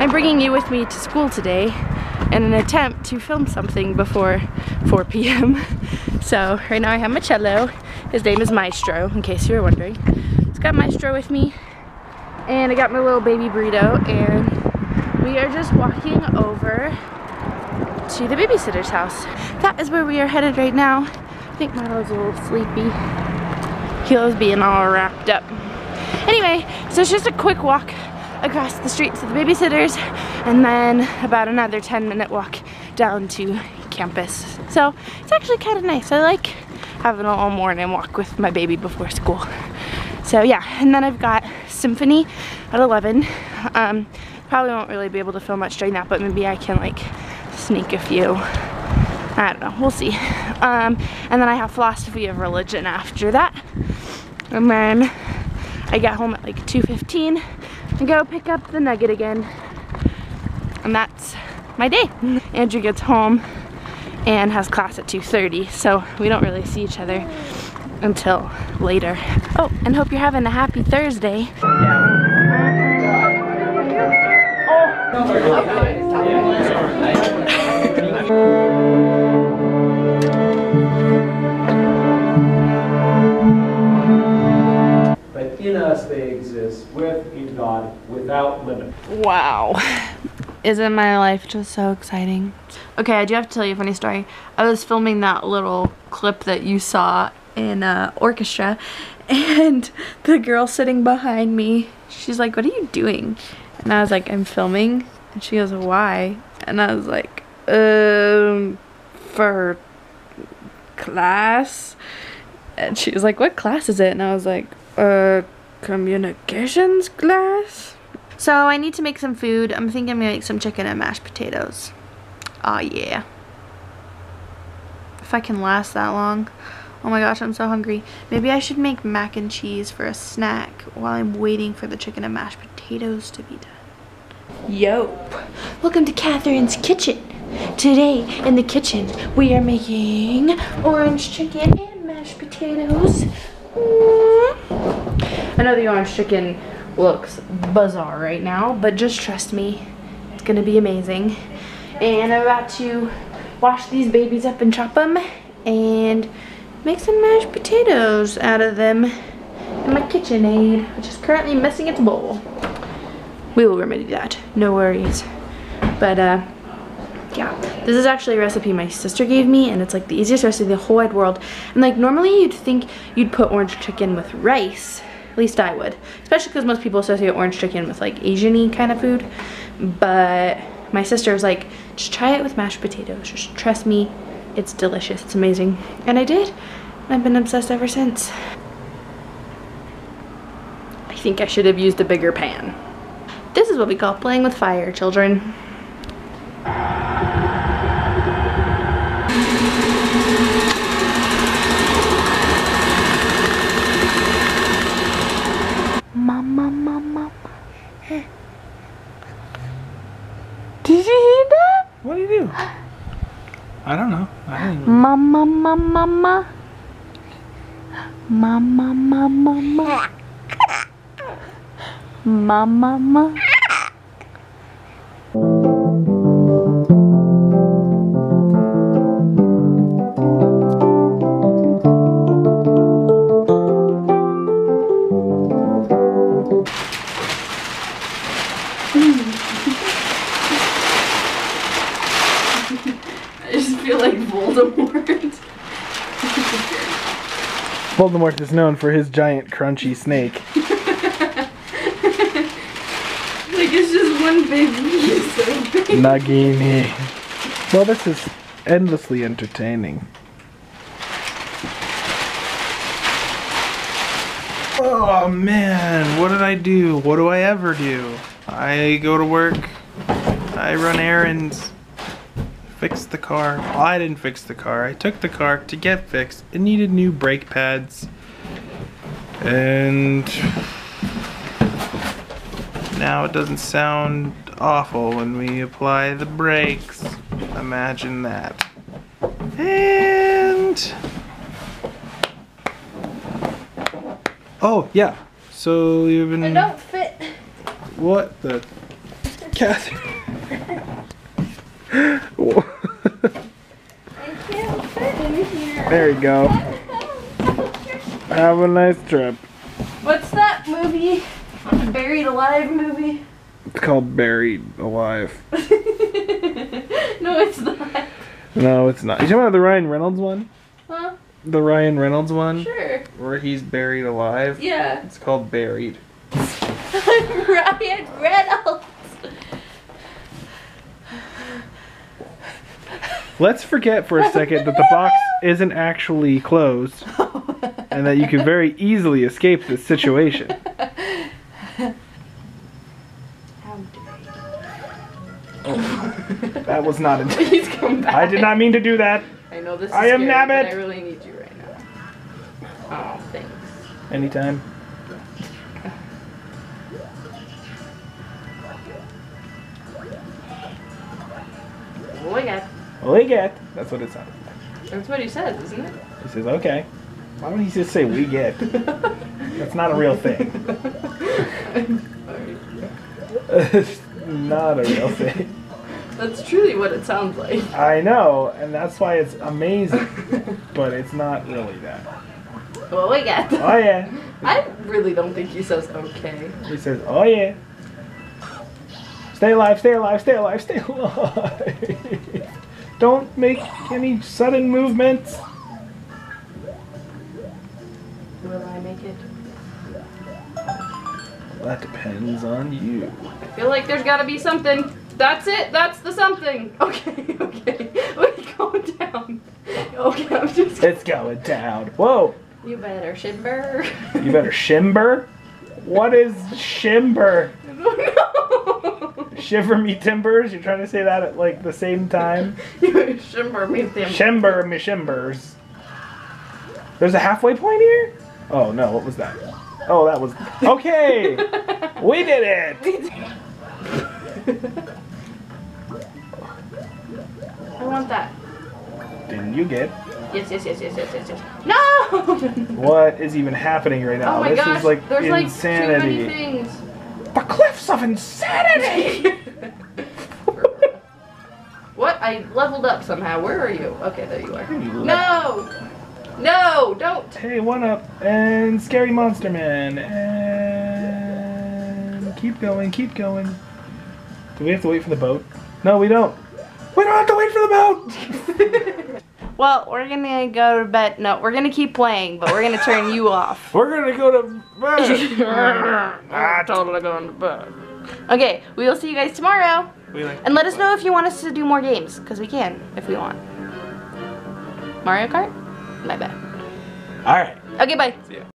I'm bringing you with me to school today in an attempt to film something before 4 p.m. So right now I have my cello. His name is Maestro, in case you were wondering. It's got Maestro with me, and I got my little baby burrito, and we are just walking over to the babysitter's house. That is where we are headed right now. I think Milo's a little sleepy. Kilo's being all wrapped up. Anyway, so it's just a quick walk across the street to the babysitters and then about another 10 minute walk down to campus. So it's actually kind of nice. I like having a little morning walk with my baby before school. So yeah, and then I've got symphony at 11. Um, probably won't really be able to film much during that, but maybe I can like sneak a few. I don't know, we'll see. Um, and then I have philosophy of religion after that. And then I get home at like 2.15 and go pick up the nugget again. And that's my day. Andrew gets home and has class at 2.30, so we don't really see each other until later. Oh, and hope you're having a happy Thursday. But oh. Wow. Isn't my life just so exciting? Okay, I do have to tell you a funny story. I was filming that little clip that you saw in uh, orchestra, and the girl sitting behind me, she's like, what are you doing? And I was like, I'm filming. And she goes, why? And I was like, um, for class. And she was like, what class is it? And I was like, uh, communications class? So I need to make some food. I'm thinking I'm gonna make some chicken and mashed potatoes. Oh yeah. If I can last that long. Oh my gosh, I'm so hungry. Maybe I should make mac and cheese for a snack while I'm waiting for the chicken and mashed potatoes to be done. Yo. Welcome to Catherine's kitchen. Today in the kitchen we are making orange chicken and mashed potatoes. Mm. I know the orange chicken looks bizarre right now, but just trust me, it's gonna be amazing. And I'm about to wash these babies up and chop them and make some mashed potatoes out of them in my KitchenAid, which is currently missing its bowl. We will remedy that, no worries. But uh, yeah, this is actually a recipe my sister gave me and it's like the easiest recipe in the whole wide world. And like normally you'd think you'd put orange chicken with rice, least I would. Especially because most people associate orange chicken with like Asian-y kind of food. But my sister was like, just try it with mashed potatoes. Just trust me, it's delicious. It's amazing. And I did. I've been obsessed ever since. I think I should have used a bigger pan. This is what we call playing with fire, children. Mama, mama. Did you hear that? What do you do? I don't know. Mama, mama, mama. Mama, mama, mama. Mama, mama. Voldemort is known for his giant crunchy snake. Like it's just one big piece. So big. Nagini. Well, this is endlessly entertaining. Oh man, what did I do? What do I ever do? I go to work, I run errands, fix the car. Well, I didn't fix the car. I took the car to get fixed. It needed new brake pads. And now it doesn't sound awful when we apply the brakes. Imagine that. And Oh, yeah. So you've been I don't fit. what the Catherine. there you go. Have a nice trip. What's that movie? Buried Alive movie? It's called Buried Alive. no, it's not. No, it's not. You talking about the Ryan Reynolds one? Huh? The Ryan Reynolds one? Sure. Where he's buried alive? Yeah. It's called Buried. Ryan Reynolds. Let's forget for a second that the box isn't actually closed and that you can very easily escape this situation. That was not intended. Please come back. I did not mean to do that. I know this is I am scary, Nabbit. I really need you right now. Oh, thanks. Anytime. Oh my god. We get. That's what it sounded like. That's what he says, isn't it? He says, okay. Why don't he just say we get? That's not a real thing. it's not a real thing. That's truly what it sounds like. I know, and that's why it's amazing. but it's not really that. Oh my god. Oh yeah. I really don't think he says okay. He says, oh yeah. Stay alive, stay alive, stay alive, stay alive. Don't make any sudden movements. Will I make it? That depends on you. I feel like there's gotta be something. That's it. That's the something. Okay, okay. We're going down. Okay, I'm just. It's going down. Whoa. You better shimber. You better shimber? What is shimber? Shiver me timbers? You're trying to say that at like the same time? Shimber me timbers. Shimber me shimbers. There's a halfway point here? Oh no, what was that? Oh, that was. Okay! we did it! I want that. Didn't you get? Yes, yes, yes, yes, yes, yes, yes. No! What is even happening right now? oh my this gosh, is like there's insanity. like too many things. The cliffs of insanity! what? I leveled up somehow. Where are you? Okay, there you are. You No! No, don't! Hey, one up, and Scary Monster Man, and keep going, keep going. Do we have to wait for the boat? No, we don't. We don't have to wait for the boat! Well, we're gonna go to bed. No, we're gonna keep playing, but we're gonna turn you off. We're gonna go to bed. Ah, I'm totally going to bed. Okay, we will see you guys tomorrow. We like- And let us know if you want us to do more games, because we can, if we want. Mario Kart? My bad. All right. Okay, bye. See ya.